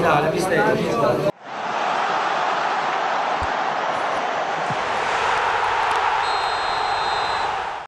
originale, mistero.